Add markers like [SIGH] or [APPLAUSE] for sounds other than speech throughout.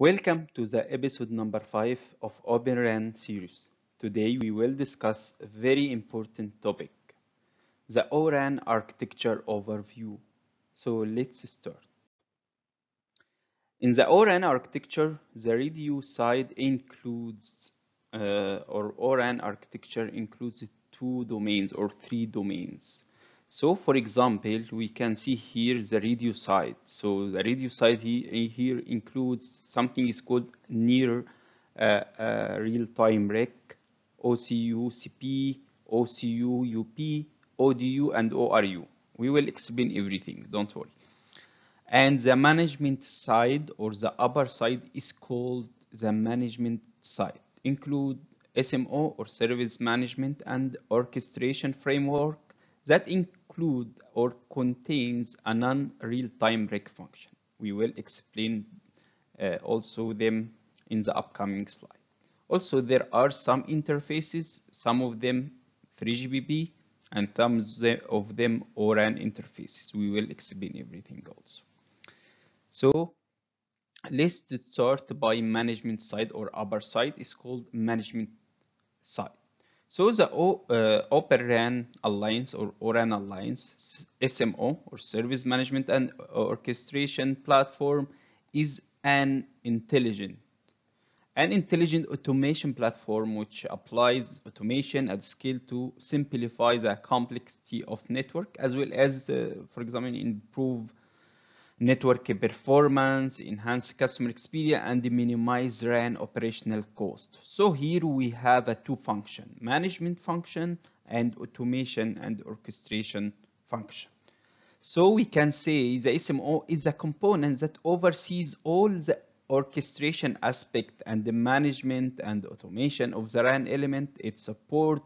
Welcome to the episode number 5 of Open RAN series. Today we will discuss a very important topic, the ORAN architecture overview. So let's start. In the ORAN architecture, the radio side includes, uh, or ORAN architecture includes two domains or three domains. So for example, we can see here the radio side. So the radio side he, here includes something is called near uh, uh, real-time RIC, OCU CP, OCU UP, ODU, and ORU. We will explain everything, don't worry. And the management side or the upper side is called the management side. Include SMO or service management and orchestration framework that include or contains a non-real-time RIC function. We will explain uh, also them in the upcoming slide. Also, there are some interfaces, some of them 3GPP and some of them ORAN interfaces. We will explain everything also. So let's start by management side or upper side is called management side. So the o, uh, Alliance or ORAN Alliance, SMO or Service Management and Orchestration Platform is an intelligent, an intelligent automation platform which applies automation at scale to simplify the complexity of network as well as, the, for example, improve network performance, enhance customer experience, and minimize RAN operational cost. So here we have a two function, management function and automation and orchestration function. So we can say the SMO is a component that oversees all the orchestration aspect and the management and automation of the RAN element. It supports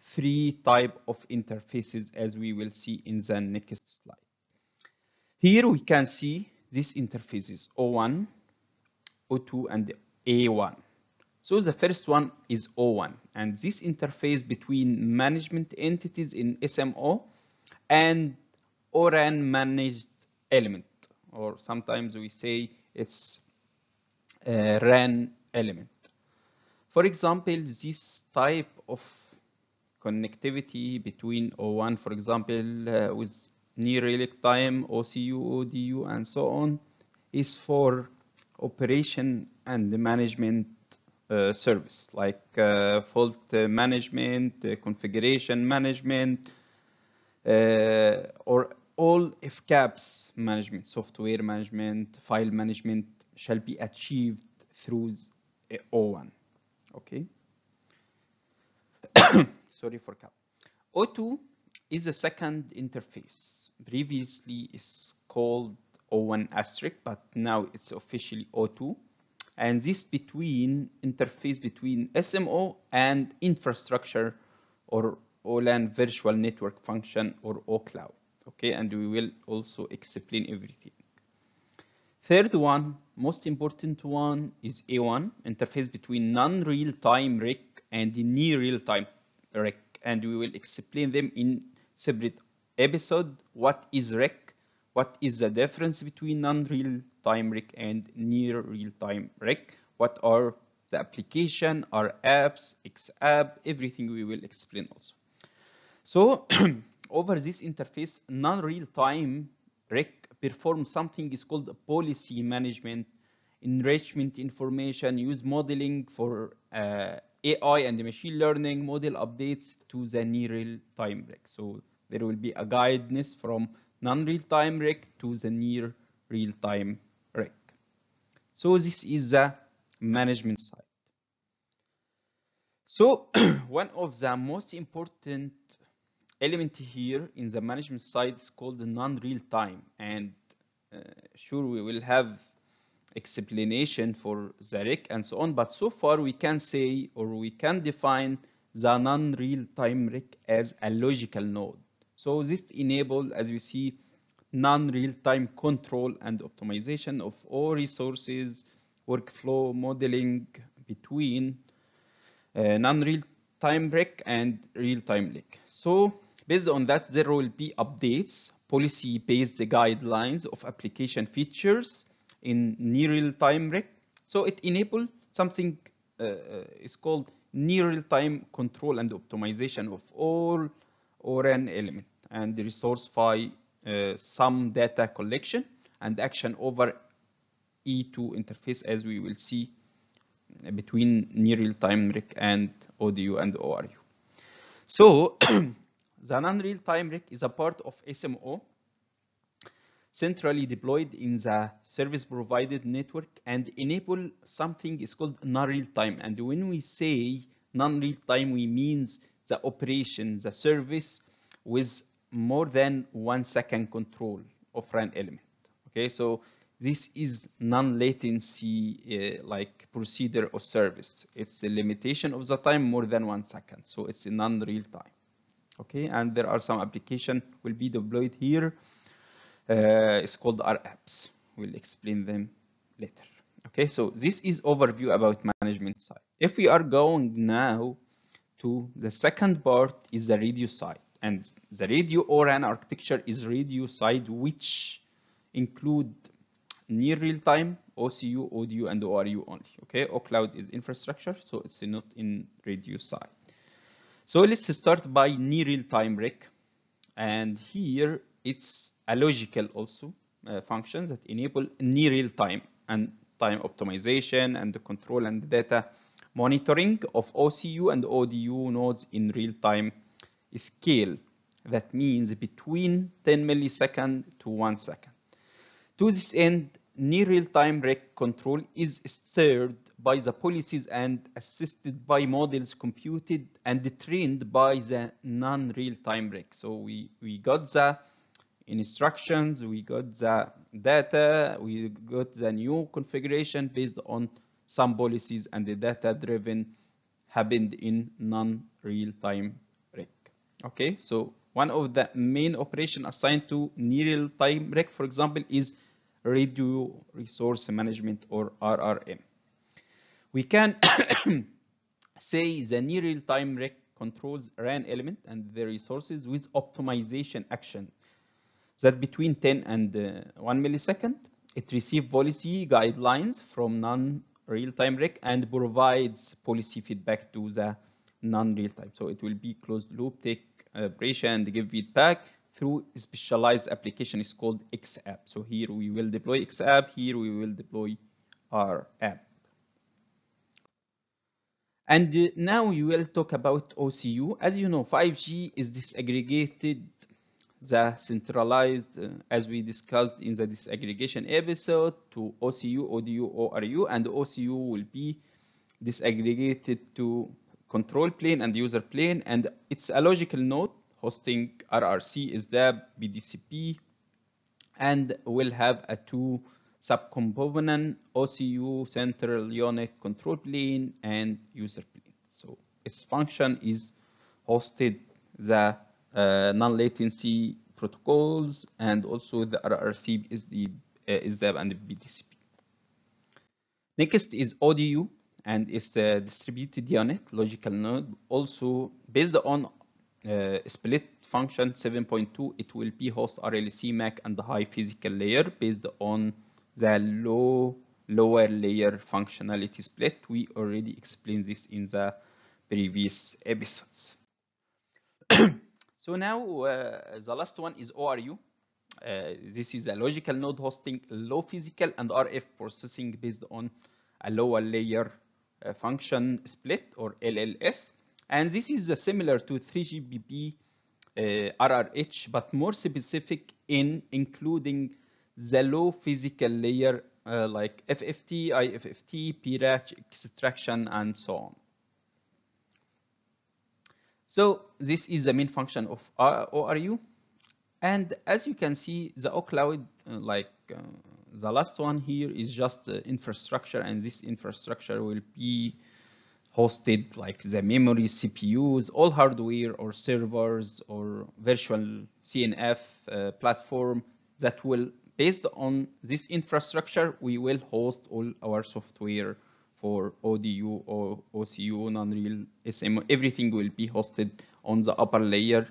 three type of interfaces as we will see in the next slide. Here we can see these interfaces O1, O2, and A1. So the first one is O1, and this interface between management entities in SMO and ORAN managed element, or sometimes we say it's a RAN element. For example, this type of connectivity between O1, for example, uh, with near real time, OCU, ODU, and so on, is for operation and the management uh, service like uh, fault management, uh, configuration management, uh, or all FCAPS management, software management, file management shall be achieved through O1. Okay. [COUGHS] Sorry for cap. O2 is the second interface previously is called O1 asterisk, but now it's officially O2. And this between interface between SMO and infrastructure or ORAN virtual network function or OCloud. Okay, and we will also explain everything. Third one, most important one is A1, interface between non-real-time RIC and near real-time RIC, and we will explain them in separate episode what is RIC, what is the difference between non-real-time RIC and near real-time RIC, what are the application, our apps, XApp, everything we will explain also. So [CLEARS THROAT] over this interface, non-real-time RIC performs something is called policy management, enrichment information, use modeling for uh, AI and machine learning model updates to the near real-time RIC. So there will be a guidance from non-real-time RIC to the near real-time RIC. So this is the management side. So [CLEARS THROAT] one of the most important element here in the management side is called the non-real-time and uh, sure we will have explanation for the RIC and so on but so far we can say or we can define the non-real-time RIC as a logical node so this enable, as you see, non-real-time control and optimization of all resources, workflow modeling between uh, non-real-time RIC and real-time RIC. So based on that, there will be updates, policy-based guidelines of application features in near real-time RIC So it enables something uh, is called near real-time control and optimization of all ORAN element and resourcify uh, some data collection and action over E2 interface as we will see between near real-time RIC and ODU and ORU. So [CLEARS THROAT] the non-real-time RIC is a part of SMO centrally deployed in the service provided network and enable something is called non-real time. And when we say non-real time, we means the operation, the service with more than one second control of RAN element. Okay, so this is non-latency uh, like procedure of service. It's a limitation of the time more than one second. So it's a non-real time. Okay, and there are some application will be deployed here uh, it's called rApps. We'll explain them later. Okay, so this is overview about management side. If we are going now to the second part is the radio side. And the radio ORAN architecture is radio side, which include near real time, OCU, ODU, and ORU only. Okay, OCloud is infrastructure, so it's not in radio side. So let's start by near real time RIC. And here it's a logical also uh, function that enable near real time and time optimization and the control and data monitoring of OCU and ODU nodes in real time scale. That means between 10 milliseconds to one second. To this end, near real time RIC control is stirred by the policies and assisted by models computed and trained by the non-real time RIC. So we, we got the instructions, we got the data, we got the new configuration based on some policies and the data driven happened in non-real-time. Okay, so one of the main operation assigned to near-real-time RIC, for example, is radio resource management or RRM. We can [COUGHS] say the near real-time RIC controls RAN element and the resources with optimization action that between 10 and uh, 1 millisecond, it receives policy guidelines from non-real-time RIC and provides policy feedback to the non-real-time. So it will be closed loop, take and give feedback through specialized application is called XApp. So here we will deploy XApp, here we will deploy our app. And uh, now we will talk about OCU. As you know, 5G is disaggregated the centralized, uh, as we discussed in the disaggregation episode, to OCU, ODU, ORU, and OCU will be disaggregated to control plane and user plane, and it's a logical node hosting RRC, is the PDCP, and will have a two subcomponent OCU central unit control plane and user plane. So its function is hosted the uh, non-latency protocols and also the RRC is the uh, is the and the PDCP. Next is ODU and it's the distributed unit logical node. Also based on uh, split function 7.2, it will be host RLC MAC and the high physical layer based on the low lower layer functionality split. We already explained this in the previous episodes. [CLEARS THROAT] So now uh, the last one is ORU. Uh, this is a logical node hosting low physical and RF processing based on a lower layer function split or LLS. And this is uh, similar to 3GPP uh, RRH, but more specific in including the low physical layer uh, like FFT, IFFT, PRACH, extraction, and so on. So this is the main function of ORU. And as you can see, the OCloud, uh, like uh, the last one here is just infrastructure and this infrastructure will be hosted like the memory, CPUs, all hardware or servers or virtual CNF uh, platform that will, based on this infrastructure, we will host all our software for ODU or OCU, non-real SM, everything will be hosted on the upper layer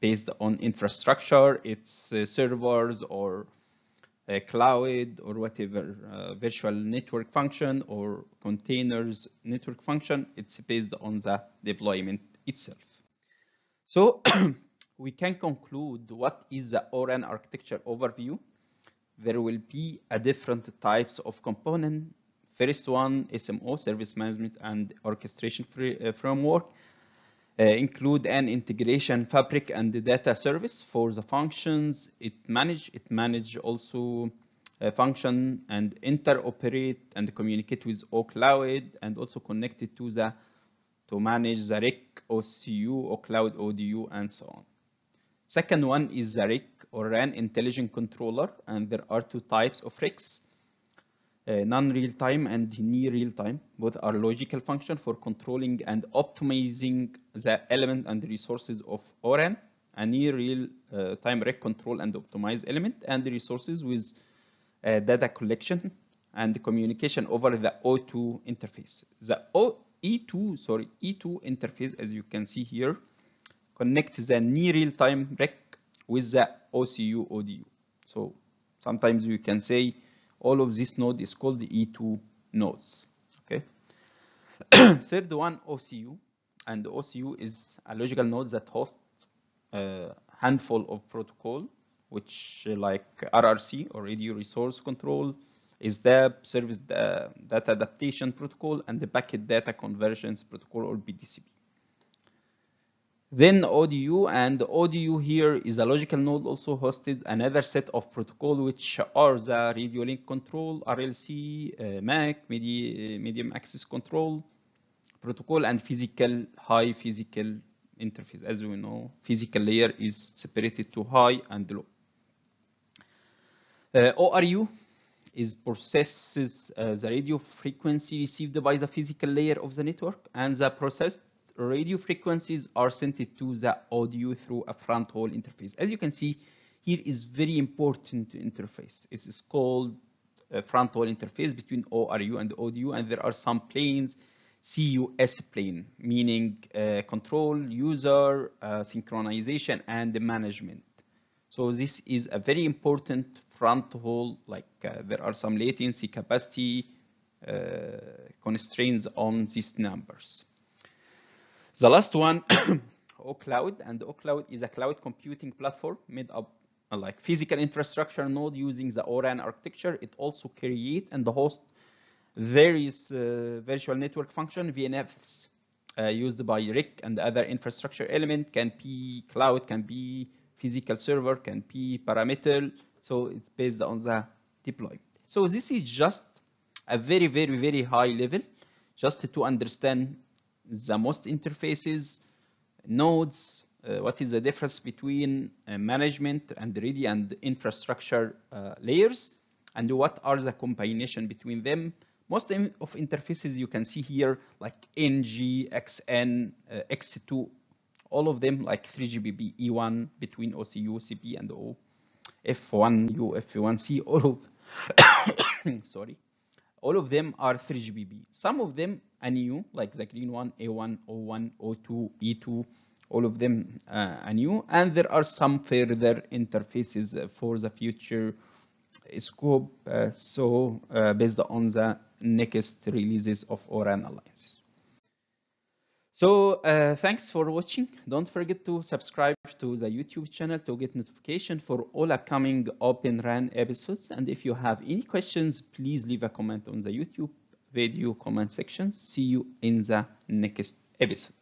based on infrastructure, its uh, servers or uh, cloud or whatever uh, virtual network function or containers network function. It's based on the deployment itself. So [CLEARS THROAT] we can conclude what is the ORAN architecture overview. There will be a different types of component. First one, SMO, Service Management and Orchestration uh, Framework, include an integration fabric and the data service for the functions it manage. It manage also uh, function and interoperate and communicate with OCloud and also connected to the to manage the RIC, OCU, OCloud ODU, and so on. Second one is the RIC or RAN Intelligent Controller, and there are two types of RICs, uh, non-real-time and near real-time. Both are logical function for controlling and optimizing the element and resources of ORAN, a near real-time RIC control and optimize element, and resources with uh, data collection and communication over the O2 interface. The o E2, sorry, E2 interface, as you can see here, connects the near real-time RIC with the OCU ODU. So sometimes you can say all of this node is called the E2 nodes. Okay. [CLEARS THROAT] Third one, OCU, and OCU is a logical node that hosts a handful of protocol, which uh, like RRC or Radio Resource Control, is the Service uh, Data Adaptation Protocol, and the Packet Data conversions Protocol or PDCP. Then ODU, and ODU here is a logical node also hosted another set of protocol which are the radio link control, RLC, uh, MAC, medi medium access control protocol, and physical high physical interface. As we know, physical layer is separated to high and low. Uh, ORU is processes uh, the radio frequency received by the physical layer of the network, and the processed radio frequencies are sent to the ODU through a front haul interface. As you can see, here is very important interface. It is called a front haul interface between ORU and ODU, and there are some planes, CUS plane, meaning uh, control, user, uh, synchronization, and management. So this is a very important front haul, like uh, there are some latency capacity uh, constraints on these numbers. The last one, [COUGHS] OCloud, and OCloud is a cloud computing platform made up uh, like physical infrastructure node using the ORAN architecture. It also create and host various uh, virtual network function VNFs uh, used by RIC and other infrastructure element can be cloud, can be physical server, can be parameter. So it's based on the deployment. So this is just a very, very, very high level, just to understand the most interfaces, nodes, uh, what is the difference between uh, management and ready and infrastructure uh, layers, and what are the combination between them. Most of interfaces you can see here, like NG, XN, X2, all of them like 3GPP E1 between OCU, CP, and O, F1U, F1C, all of, [COUGHS] sorry, all of them are 3GPP. Some of them are new, like the green one, A1, O1, O2, E2, all of them uh, are new. And there are some further interfaces for the future scope, uh, so uh, based on the next releases of ORAN. So uh, thanks for watching. Don't forget to subscribe to the YouTube channel to get notification for all upcoming Open RAN episodes. And if you have any questions, please leave a comment on the YouTube video comment section. See you in the next episodes.